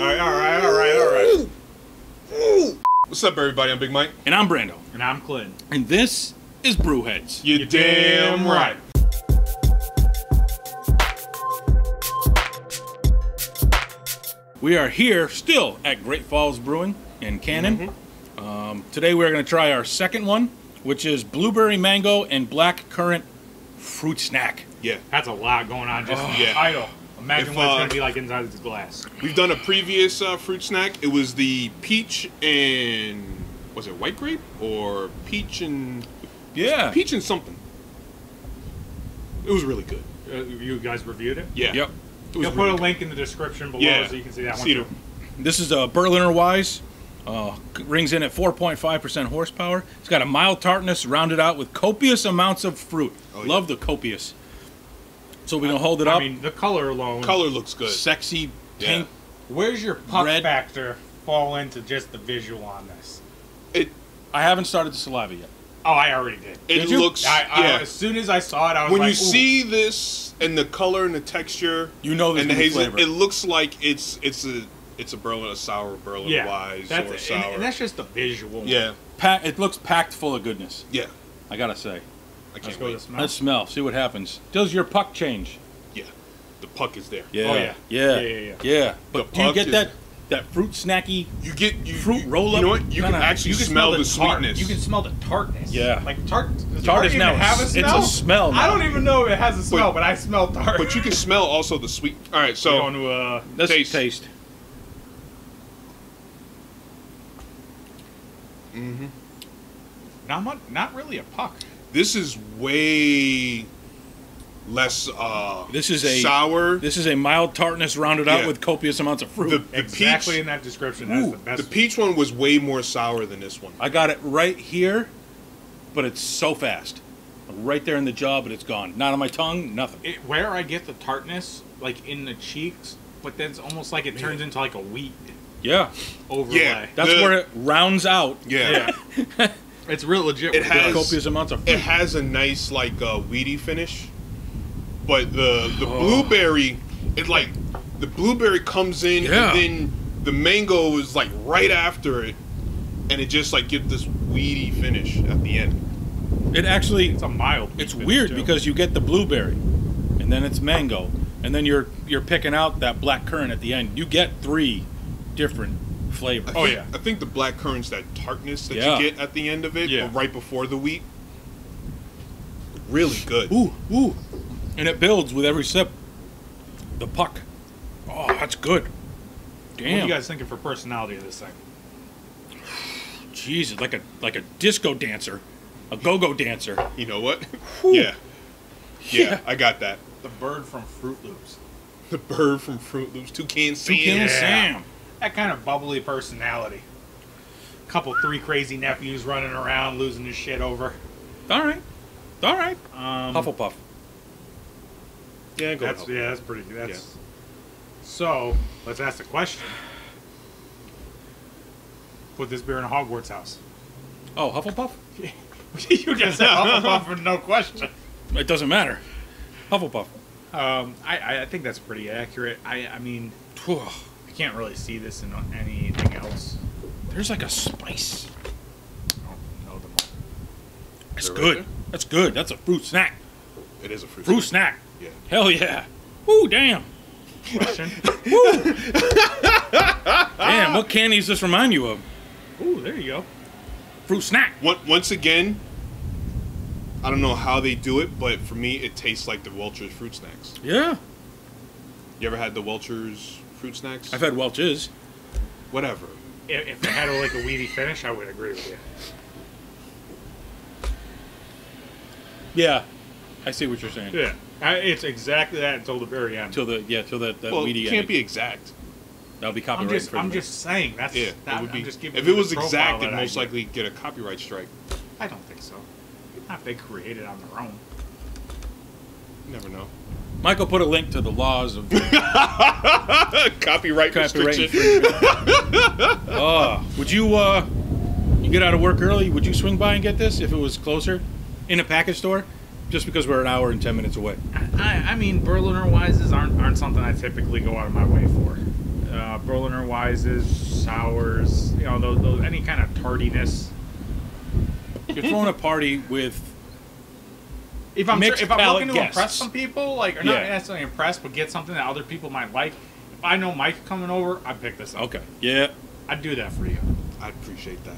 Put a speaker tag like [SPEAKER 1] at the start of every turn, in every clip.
[SPEAKER 1] All right, all right, all right, all right. What's up, everybody? I'm Big Mike.
[SPEAKER 2] And I'm Brando.
[SPEAKER 3] And I'm Clint.
[SPEAKER 2] And this is Brewheads.
[SPEAKER 1] You damn right.
[SPEAKER 2] We are here still at Great Falls Brewing in Canaan.
[SPEAKER 1] Mm-hmm.
[SPEAKER 2] Um, today we're going to try our second one, which is blueberry mango and black currant fruit snack.
[SPEAKER 1] Yeah.
[SPEAKER 3] That's a lot going on just in
[SPEAKER 1] yeah.
[SPEAKER 3] title. Imagine
[SPEAKER 1] If,
[SPEAKER 3] what it's
[SPEAKER 1] uh,
[SPEAKER 3] going to be like inside this glass.
[SPEAKER 1] We've done a previous uh, fruit snack. It was the peach and was it white grape or peach and
[SPEAKER 2] Yeah.
[SPEAKER 1] peach and something. It was really good.
[SPEAKER 3] Uh, you guys reviewed it?
[SPEAKER 1] Yeah.
[SPEAKER 2] Yep.
[SPEAKER 1] It
[SPEAKER 3] You'll put
[SPEAKER 1] really
[SPEAKER 3] a link in the description below
[SPEAKER 1] Yeah.
[SPEAKER 3] so you can see that one.
[SPEAKER 1] Cedar.
[SPEAKER 3] too.
[SPEAKER 2] This is a Berliner Weiss. Uh, rings in at 4.5% horsepower. It's got a mild tartness rounded out with copious amounts of fruit.
[SPEAKER 1] Oh,
[SPEAKER 2] Love the copious. So we're going to hold it up.
[SPEAKER 3] I mean, the color alone.
[SPEAKER 1] Color looks good.
[SPEAKER 2] Sexy
[SPEAKER 1] Yeah.
[SPEAKER 2] pink.
[SPEAKER 3] Where's your puck
[SPEAKER 2] Red.
[SPEAKER 3] factor fall into just the visual on this?
[SPEAKER 1] It
[SPEAKER 2] I haven't started the saliva yet.
[SPEAKER 3] Oh, I already did.
[SPEAKER 1] it
[SPEAKER 2] Did you?
[SPEAKER 1] looks
[SPEAKER 3] I, I,
[SPEAKER 1] yeah.
[SPEAKER 3] As soon as I saw it, I was
[SPEAKER 1] when
[SPEAKER 3] like,
[SPEAKER 1] you
[SPEAKER 3] "Ooh."
[SPEAKER 1] see this and the color and the texture
[SPEAKER 2] You know there's
[SPEAKER 1] and the
[SPEAKER 2] gonna be
[SPEAKER 1] hazel,
[SPEAKER 2] flavor.
[SPEAKER 1] it looks like it's it's a it's a Berlin a sour Berlin
[SPEAKER 3] yeah,
[SPEAKER 1] Wise
[SPEAKER 3] that's
[SPEAKER 1] or
[SPEAKER 3] and,
[SPEAKER 1] sour.
[SPEAKER 3] and that's just the visual.
[SPEAKER 1] yeah,
[SPEAKER 2] Pa- it looks packed full of goodness.
[SPEAKER 1] yeah.
[SPEAKER 2] I gotta say.
[SPEAKER 1] I
[SPEAKER 3] Let's go
[SPEAKER 1] wait.
[SPEAKER 3] to smell.
[SPEAKER 2] Let's smell. See what happens. Does your puck change?
[SPEAKER 1] Yeah, the puck is there.
[SPEAKER 2] Yeah.
[SPEAKER 3] Oh, yeah.
[SPEAKER 2] Yeah.
[SPEAKER 3] Yeah, yeah,
[SPEAKER 2] Yeah. But
[SPEAKER 1] The
[SPEAKER 2] do you get
[SPEAKER 1] is-
[SPEAKER 2] that that fruit snacky?
[SPEAKER 1] You get you,
[SPEAKER 2] Fruit
[SPEAKER 1] you,
[SPEAKER 2] roll-up?
[SPEAKER 1] You know what? You can actually
[SPEAKER 3] You can
[SPEAKER 1] smell, the,
[SPEAKER 3] tart.
[SPEAKER 1] sweetness.
[SPEAKER 3] You can smell the tartness.
[SPEAKER 2] Yeah.
[SPEAKER 3] Like tart. Does
[SPEAKER 2] Tart is now-
[SPEAKER 3] have a
[SPEAKER 2] it's
[SPEAKER 3] smell?
[SPEAKER 2] a smell
[SPEAKER 3] I don't even know if it has a smell,
[SPEAKER 1] But-
[SPEAKER 3] but, I smell tart.
[SPEAKER 1] but you can smell also the sweet. All right,
[SPEAKER 3] So,
[SPEAKER 1] so
[SPEAKER 3] going to uh,
[SPEAKER 2] Let's
[SPEAKER 1] Taste.
[SPEAKER 2] taste.
[SPEAKER 3] not much, not really a puck.
[SPEAKER 1] This is way less uh
[SPEAKER 2] This is a-
[SPEAKER 1] sour.
[SPEAKER 2] This is a mild tartness rounded out
[SPEAKER 1] Yeah.
[SPEAKER 2] with copious amounts of fruit.
[SPEAKER 1] the, the
[SPEAKER 3] exactly
[SPEAKER 1] peach
[SPEAKER 3] in that description. That's
[SPEAKER 2] Ooh,
[SPEAKER 3] the best.
[SPEAKER 1] the peach one was way more sour than this one.
[SPEAKER 2] I got it right here, but it's so fast. Right there in the jaw, but it's gone. Not on my tongue, nothing.
[SPEAKER 3] it, where I get the tartness, like in the cheeks, but then it's almost like it turns into like a wheat
[SPEAKER 2] Yeah.
[SPEAKER 3] overlay.
[SPEAKER 1] Yeah.
[SPEAKER 2] That's
[SPEAKER 1] The-
[SPEAKER 2] where it rounds out.
[SPEAKER 1] Yeah.
[SPEAKER 3] Yeah. it's real legit.
[SPEAKER 1] It has-
[SPEAKER 2] Copious amounts of fruit.
[SPEAKER 1] It has a nice like uh, weedy finish, but the the
[SPEAKER 2] Oh.
[SPEAKER 1] blueberry, it like the blueberry comes in
[SPEAKER 2] Yeah.
[SPEAKER 1] and then the mango is like right after it, and it just like gives this weedy finish at the end.
[SPEAKER 2] It actually
[SPEAKER 3] It's a mild.
[SPEAKER 2] it's weird
[SPEAKER 3] too.
[SPEAKER 2] because you get the blueberry and then it's mango and then you're you're picking out that black currant at the end. You get three different flavors.
[SPEAKER 1] I
[SPEAKER 3] Oh,
[SPEAKER 1] think,
[SPEAKER 3] yeah.
[SPEAKER 1] I think the black currant's that tartness that
[SPEAKER 2] Yeah.
[SPEAKER 1] you get at the end of it,
[SPEAKER 3] Yeah.
[SPEAKER 1] right before the wheat. Really good.
[SPEAKER 2] Ooh, ooh. And it builds with every sip. The puck. Oh, that's good. Damn.
[SPEAKER 3] What are you guys thinking for personality of this thing?
[SPEAKER 2] Jesus, like a like a disco dancer. A go-go dancer.
[SPEAKER 1] You know what? yeah. yeah,
[SPEAKER 2] Yeah.
[SPEAKER 1] I got that.
[SPEAKER 3] The bird from Froot Loops.
[SPEAKER 1] The bird from Froot Loops, Toucan Sam.
[SPEAKER 2] Toucan
[SPEAKER 3] Yeah.
[SPEAKER 2] Sam.
[SPEAKER 3] That kind of bubbly personality. a Couple three crazy nephews running around losing his shit over.
[SPEAKER 2] All right. All right.
[SPEAKER 3] Um,
[SPEAKER 2] Hufflepuff.
[SPEAKER 1] Yeah, go
[SPEAKER 3] That's
[SPEAKER 1] ahead.
[SPEAKER 3] yeah, that's pretty. That's so. Let's ask the question. Put this beer in a Hogwarts house.
[SPEAKER 2] Oh, Hufflepuff?
[SPEAKER 3] you just said Hufflepuff for no question.
[SPEAKER 2] It doesn't matter. Hufflepuff.
[SPEAKER 3] Um, I- I I think that's pretty accurate. I I mean
[SPEAKER 2] Whew.
[SPEAKER 3] I can't really see this in anything else.
[SPEAKER 2] There's like a spice.
[SPEAKER 3] Oh, I don't know the
[SPEAKER 2] That's
[SPEAKER 1] Is it right
[SPEAKER 2] good.
[SPEAKER 1] there?
[SPEAKER 2] That's good. That's a fruit snack.
[SPEAKER 1] It is a fruit.
[SPEAKER 2] Fruit snack.
[SPEAKER 1] Yeah.
[SPEAKER 2] Hell yeah. Woo, damn.
[SPEAKER 3] question.
[SPEAKER 2] Damn, what candy does this remind you of?
[SPEAKER 3] Ooh, there you go.
[SPEAKER 2] Fruit snack.
[SPEAKER 1] One- Once again, I don't know how they do it, but for me, it tastes like the Welch's fruit snacks.
[SPEAKER 2] Yeah.
[SPEAKER 1] You ever had the Welch's fruit snacks?
[SPEAKER 2] I've had Welch's.
[SPEAKER 1] Whatever.
[SPEAKER 3] If, if it had a, like a weedy finish, I would agree with you.
[SPEAKER 2] Yeah. I see what you're saying.
[SPEAKER 3] Yeah, I, it's exactly that until the very end.
[SPEAKER 2] Till the yeah, till that, that
[SPEAKER 1] well,
[SPEAKER 2] weedy
[SPEAKER 1] it can't
[SPEAKER 2] end.
[SPEAKER 1] be exact.
[SPEAKER 2] That'll be
[SPEAKER 3] I'm
[SPEAKER 2] copyrighted
[SPEAKER 3] just, I'm just saying that's.
[SPEAKER 1] Yeah,
[SPEAKER 3] that,
[SPEAKER 1] it would be.
[SPEAKER 3] I'm just giving
[SPEAKER 1] if it was exact, it'd most likely get a copyright strike.
[SPEAKER 3] I don't think so. Not if they create it on their own.
[SPEAKER 1] You never know.
[SPEAKER 2] Michael put a link to the laws of
[SPEAKER 1] copyright,
[SPEAKER 2] copyright
[SPEAKER 1] restriction.
[SPEAKER 2] infringement. oh, would you uh you get out of work early, would you swing by and get this if it was closer in a package store? Just because we're an hour and ten minutes away.
[SPEAKER 3] I, I mean, Berliner Weisses aren't aren't something I typically go out of my way for. uh, Berliner Weisses, sours, you know, those, those any kind of tardiness.
[SPEAKER 2] You're throwing a party with
[SPEAKER 3] If I'm
[SPEAKER 2] Mixed
[SPEAKER 3] if I'm
[SPEAKER 2] palate
[SPEAKER 3] looking to impress some people, like or not
[SPEAKER 2] Yeah.
[SPEAKER 3] necessarily impress, but get something that other people might like. If I know Mike's coming over, I'd pick this up.
[SPEAKER 2] okay, yeah,
[SPEAKER 3] I'd do that for you.
[SPEAKER 1] I'd appreciate that.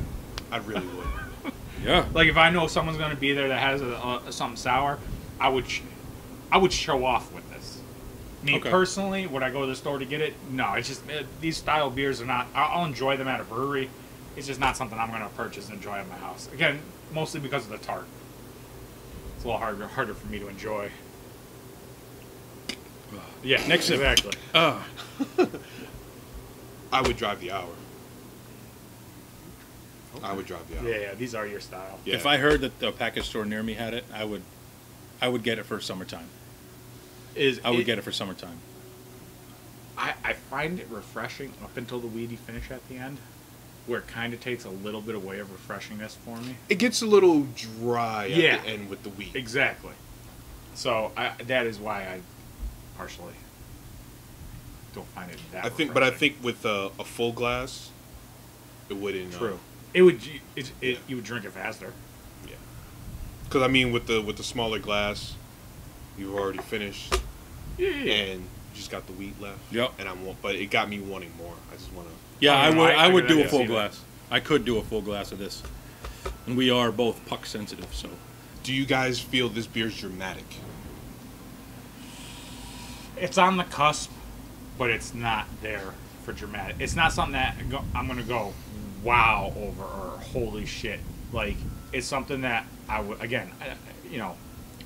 [SPEAKER 1] I really would.
[SPEAKER 2] yeah.
[SPEAKER 3] Like if I know someone's going to be there that has a, a, something sour, I would sh- I would show off with this. Me
[SPEAKER 2] Okay.
[SPEAKER 3] personally, would I go to the store to get it? No, it's just uh, these style beers are not. I'll, I'll enjoy them at a brewery. It's just not something I'm going to purchase and enjoy at my house. Again, mostly because of the tart. It's a little harder harder for me to enjoy. Yeah,
[SPEAKER 2] Next sip.
[SPEAKER 3] exactly.
[SPEAKER 2] Uh,
[SPEAKER 1] I would drive the hour. I would drive the hour.
[SPEAKER 3] Yeah, yeah, these are your style.
[SPEAKER 1] Yeah.
[SPEAKER 2] If I heard that the package store near me had it, I would, I would get it for summertime.
[SPEAKER 3] Is
[SPEAKER 2] I would get it for summertime.
[SPEAKER 3] I, I find it refreshing up until the weedy finish at the end, where it kind of takes a little bit away of refreshingness for me.
[SPEAKER 1] It gets a little dry at
[SPEAKER 3] Yeah.
[SPEAKER 1] the end with the wheat.
[SPEAKER 3] Exactly. So I, that is why I partially don't find it that.
[SPEAKER 1] I think, but I think with a, a full glass, it wouldn't.
[SPEAKER 3] Uh, true. It would it, it, you would drink it faster. Yeah.
[SPEAKER 1] Because I mean, with the with the smaller glass, you've already finished,
[SPEAKER 3] Yeah, yeah.
[SPEAKER 1] and just got the wheat left.
[SPEAKER 2] Yep.
[SPEAKER 1] And I want, but it got me wanting more. I just want to.
[SPEAKER 2] Yeah,
[SPEAKER 3] Oh,
[SPEAKER 2] I would.
[SPEAKER 3] I-
[SPEAKER 2] I,
[SPEAKER 3] I
[SPEAKER 2] would do a full
[SPEAKER 3] see that.
[SPEAKER 2] glass. I could do a full glass of this, and we are both puck sensitive. So
[SPEAKER 1] Do you guys feel this beer's dramatic?
[SPEAKER 3] It's on the cusp, but it's not there for dramatic. It's not something that I'm gonna go wow over or holy shit. Like it's something that I would again, I, you know,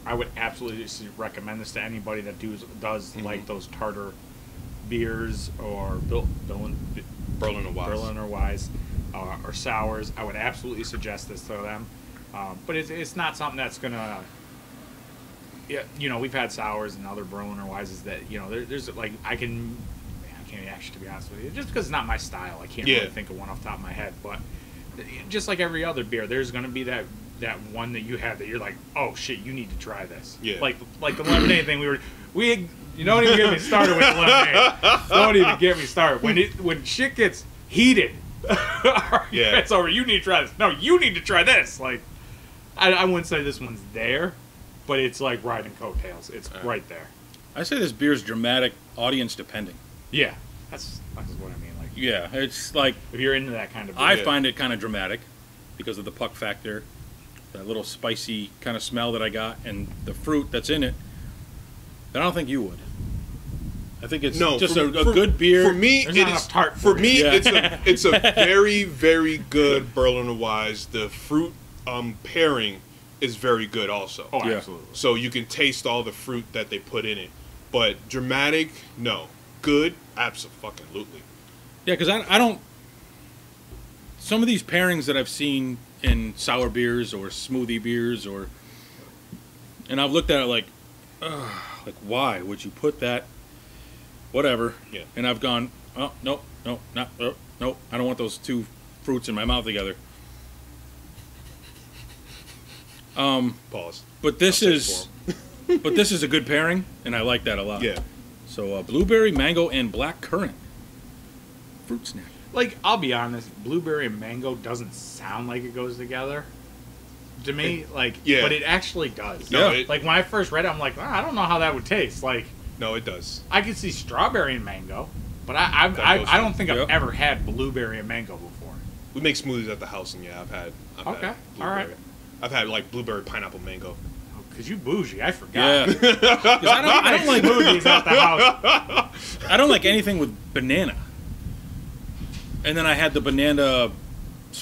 [SPEAKER 3] I would absolutely recommend this to anybody that does does
[SPEAKER 1] Mhm.
[SPEAKER 3] like those tartar beers or Bill, Berlin,
[SPEAKER 1] Berliner Weiss.
[SPEAKER 3] Berliner Weiss uh, or sours. I would absolutely suggest this to them. Um, but it's, it's not something that's gonna yeah, you know, we've had sours and other Berliner Weisses that you know, there, there's like I can, I can't actually to be honest with you, just because it's not my style. I can't
[SPEAKER 1] Yeah.
[SPEAKER 3] really think of one off the top of my head, but just like every other beer, there's gonna be that that one that you have that you're like, oh shit, you need to try this.
[SPEAKER 1] Yeah.
[SPEAKER 3] Like like the lemonade thing. We were we you don't even get me started with the lemonade. Don't even get me started when it when shit gets heated.
[SPEAKER 1] Yeah.
[SPEAKER 3] it's over. You need to try this. No, you need to try this. Like, I, I wouldn't say this one's there, but it's like riding coattails. It's
[SPEAKER 1] Alright.
[SPEAKER 3] right there.
[SPEAKER 2] I say this beer's dramatic, audience depending.
[SPEAKER 3] Yeah, that's that's what I mean. Like,
[SPEAKER 2] Yeah, it's like
[SPEAKER 3] if you're into that kind of,
[SPEAKER 2] I
[SPEAKER 3] beer,
[SPEAKER 2] find it kind of dramatic because of the puck factor, that little spicy kind of smell that I got, and the fruit that's in it. But I don't think you would. I think it's
[SPEAKER 1] No,
[SPEAKER 2] just
[SPEAKER 1] for,
[SPEAKER 2] a, a
[SPEAKER 1] for-
[SPEAKER 2] good beer.
[SPEAKER 1] For me,
[SPEAKER 3] There's
[SPEAKER 1] it
[SPEAKER 3] not
[SPEAKER 1] is
[SPEAKER 3] enough tart
[SPEAKER 1] for
[SPEAKER 3] for
[SPEAKER 1] me.
[SPEAKER 2] Yeah.
[SPEAKER 1] It's a it's a very very good Berliner Weiss. The fruit um, pairing is very good also.
[SPEAKER 3] oh,
[SPEAKER 2] Yeah.
[SPEAKER 3] absolutely.
[SPEAKER 1] So you can taste all the fruit that they put in it. But dramatic, no. Good, absolutely.
[SPEAKER 2] Yeah, because I, I don't. Some of these pairings that I've seen in sour beers or smoothie beers or, and I've looked at it like, like why would you put that? Whatever.
[SPEAKER 1] Yeah.
[SPEAKER 2] And I've gone, oh no, no, not, oh, no, I don't want those two fruits in my mouth together. Um,
[SPEAKER 1] Pause.
[SPEAKER 2] but this is, but this is a good pairing, and I like that a lot.
[SPEAKER 1] Yeah.
[SPEAKER 2] So uh, blueberry, mango, and black currant fruit snack.
[SPEAKER 3] Like, I'll be honest, blueberry and mango doesn't sound like it goes together. To me, like,
[SPEAKER 1] Yeah.
[SPEAKER 3] but it actually does.
[SPEAKER 1] No,
[SPEAKER 2] Yeah.
[SPEAKER 1] it,
[SPEAKER 3] Like when I first read it, I'm like, "Ah, I don't know how that would taste. Like,
[SPEAKER 1] no, it does.
[SPEAKER 3] I could see strawberry and mango, but I I,
[SPEAKER 1] That
[SPEAKER 3] I, I don't think
[SPEAKER 2] Yep.
[SPEAKER 3] I've ever had blueberry and mango before.
[SPEAKER 1] We make smoothies at the house, and yeah, I've had. I've
[SPEAKER 3] Okay,
[SPEAKER 1] Had
[SPEAKER 3] all right.
[SPEAKER 1] I've had like blueberry, pineapple, mango.
[SPEAKER 3] Cause you bougie, I forgot.
[SPEAKER 2] Yeah. 'Cause I don't, I don't like
[SPEAKER 3] smoothies at the house.
[SPEAKER 2] I don't like anything with banana. And then I had the banana.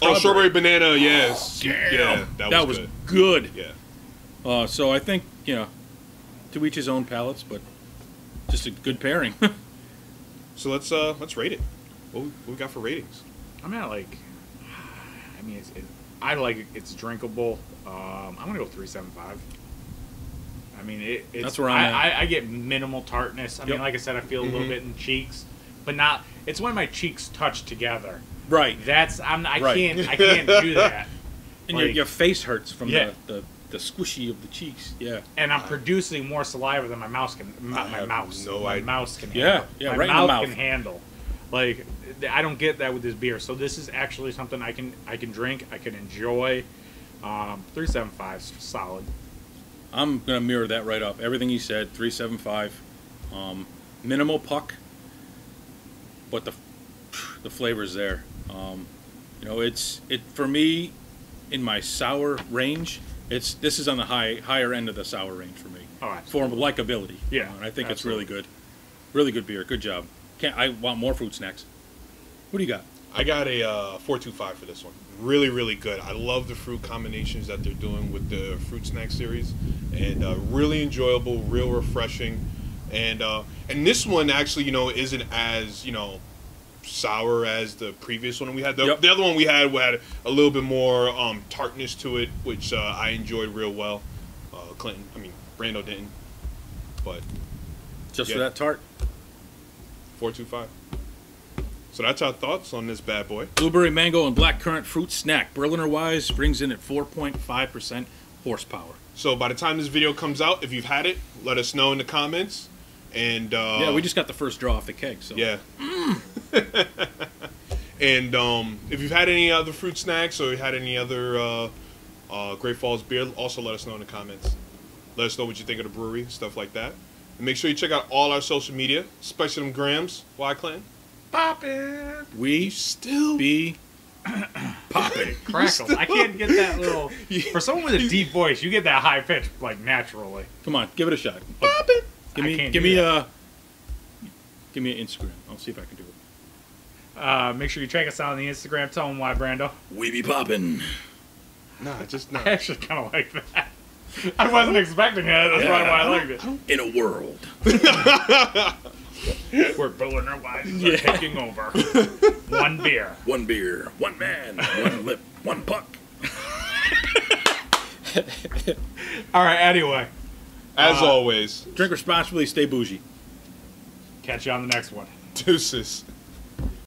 [SPEAKER 1] Oh, strawberry banana, yes. Yeah, that,
[SPEAKER 2] that
[SPEAKER 1] was,
[SPEAKER 2] was
[SPEAKER 1] good.
[SPEAKER 2] good.
[SPEAKER 1] Yeah.
[SPEAKER 2] Uh, so I think you know, to each his own palates, but just a good pairing.
[SPEAKER 1] So let's uh let's rate it. What we, what we got for ratings?
[SPEAKER 3] I'm at like, I mean, it's, it, I like it. It's drinkable. Um, I'm gonna go three seven five. I mean, it, it's,
[SPEAKER 2] That's where I'm
[SPEAKER 3] I,
[SPEAKER 2] at.
[SPEAKER 3] I, I get minimal tartness. I mean, like I said, I feel a little
[SPEAKER 1] Mhm.
[SPEAKER 3] bit in cheeks, but not. It's when my cheeks touch together.
[SPEAKER 2] right.
[SPEAKER 3] That's I'm. I
[SPEAKER 2] Right.
[SPEAKER 3] can't. I can't do that.
[SPEAKER 2] And your,
[SPEAKER 3] like-
[SPEAKER 2] your face hurts from
[SPEAKER 3] Yeah.
[SPEAKER 2] the, the the squishy of the cheeks. Yeah.
[SPEAKER 3] And I'm producing more saliva than my mouse can. My,
[SPEAKER 1] I
[SPEAKER 3] my mouse.
[SPEAKER 1] no
[SPEAKER 3] my
[SPEAKER 1] idea.
[SPEAKER 3] mouse can.
[SPEAKER 2] Yeah,
[SPEAKER 3] handle.
[SPEAKER 2] yeah,
[SPEAKER 3] my
[SPEAKER 2] right in the
[SPEAKER 3] mouth,
[SPEAKER 2] mouth.
[SPEAKER 3] can handle. Like I don't get that with this beer. So this is actually something I can I can drink, I can enjoy. Um, three seven five solid.
[SPEAKER 2] I'm gonna mirror that right up. Everything he said, three seven five, um, minimal puck, but the the flavor's there. Um, you know, it's it for me in my sour range. It's this is on the high higher end of the sour range for me.
[SPEAKER 3] All right.
[SPEAKER 2] For likability.
[SPEAKER 3] Yeah,
[SPEAKER 2] and I think it's really good. Really good beer. Good job. Can't I want more fruit snacks? What do you got?
[SPEAKER 1] I got a uh, four two five for this one. Really, really good. I love the fruit combinations that they're doing with the fruit snack series, and uh, really enjoyable, real refreshing, and uh, and this one actually, you know, isn't as you know sour as the previous one we had. The,
[SPEAKER 2] Yep.
[SPEAKER 1] the other one we had had a little bit more um, tartness to it, which uh, I enjoyed real well. Uh, Clinton, I mean Brando didn't, but
[SPEAKER 2] Just for that tart.
[SPEAKER 1] four two five. So that's our thoughts on this bad boy.
[SPEAKER 2] Blueberry mango and black currant fruit snack. Berliner Weiss brings in at 4.5% horsepower.
[SPEAKER 1] So by the time this video comes out, if you've had it, let us know in the comments. And uh,
[SPEAKER 2] yeah, we just got the first draw off the keg. So
[SPEAKER 1] yeah. and um, if you've had any other fruit snacks or you had any other uh, uh, Great Falls beer, also let us know in the comments. Let us know what you think of the brewery, stuff like that. And make sure you check out all our social media, especially them grams. Why, Clan?
[SPEAKER 3] Poppin'.
[SPEAKER 2] we
[SPEAKER 1] Still
[SPEAKER 2] be popping.
[SPEAKER 3] Crackle. I can't get that little. For someone with a deep voice, you get that high pitch like naturally.
[SPEAKER 2] Come on, give it a shot.
[SPEAKER 1] popping.
[SPEAKER 2] Give
[SPEAKER 3] I
[SPEAKER 2] me,
[SPEAKER 3] can't
[SPEAKER 2] give
[SPEAKER 3] do
[SPEAKER 2] me
[SPEAKER 3] that.
[SPEAKER 2] a, give me an Instagram. I'll see if I can do it.
[SPEAKER 3] Uh, make sure you check us out on the Instagram. Tell them why, Brando.
[SPEAKER 2] We be popping.
[SPEAKER 1] Nah, just
[SPEAKER 3] I
[SPEAKER 1] not.
[SPEAKER 3] actually kind of like that. I wasn't expecting it. That's probably why I liked it.
[SPEAKER 2] In a world.
[SPEAKER 3] We're building our wives are taking over. One beer.
[SPEAKER 2] One beer, one man, one lip, one puck.
[SPEAKER 3] All right. Anyway,
[SPEAKER 1] As
[SPEAKER 3] Uh,
[SPEAKER 1] always,
[SPEAKER 2] Drink responsibly, stay bougie.
[SPEAKER 3] catch you on the next one.
[SPEAKER 1] deuces.